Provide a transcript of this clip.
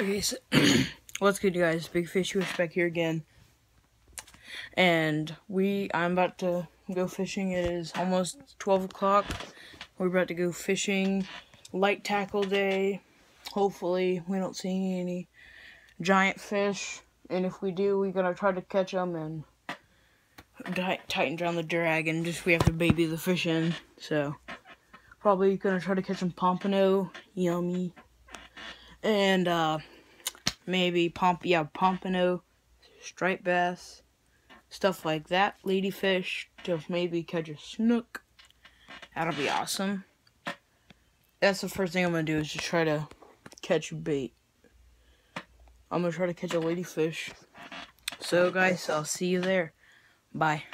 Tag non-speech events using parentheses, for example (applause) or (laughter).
Okay, so (clears throat) what's good, you guys? Big Fish Wish back here again, and we I'm about to go fishing. It is almost twelve o'clock. We're about to go fishing, light tackle day. Hopefully, we don't see any giant fish, and if we do, we're gonna try to catch them and tighten down the drag, and just we have to baby the fish in. So probably gonna try to catch some pompano, yummy and uh, maybe pomp yeah pompano, striped bass, stuff like that. Ladyfish to maybe catch a snook. That'll be awesome. That's the first thing I'm gonna do is just try to catch a bait. I'm gonna try to catch a ladyfish. So guys, I'll see you there. Bye.